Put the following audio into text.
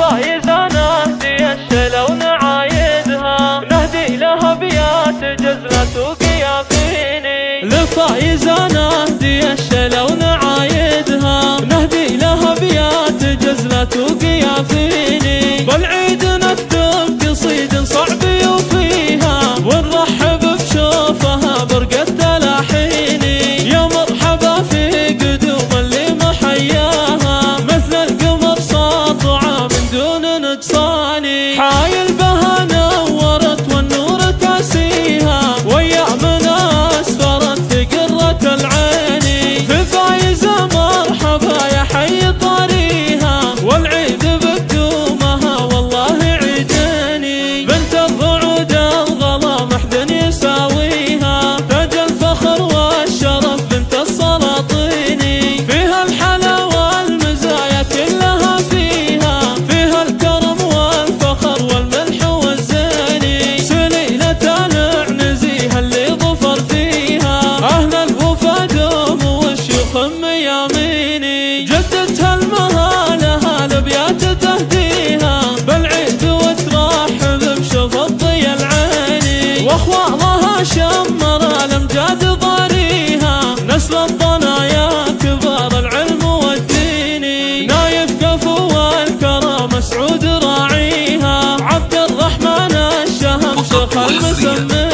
فإذا نهدي الشلو نعايدها نهدي لها بيات جزلة قيافيني لفائزة نهدي لها بيات جزلة Hallelujah.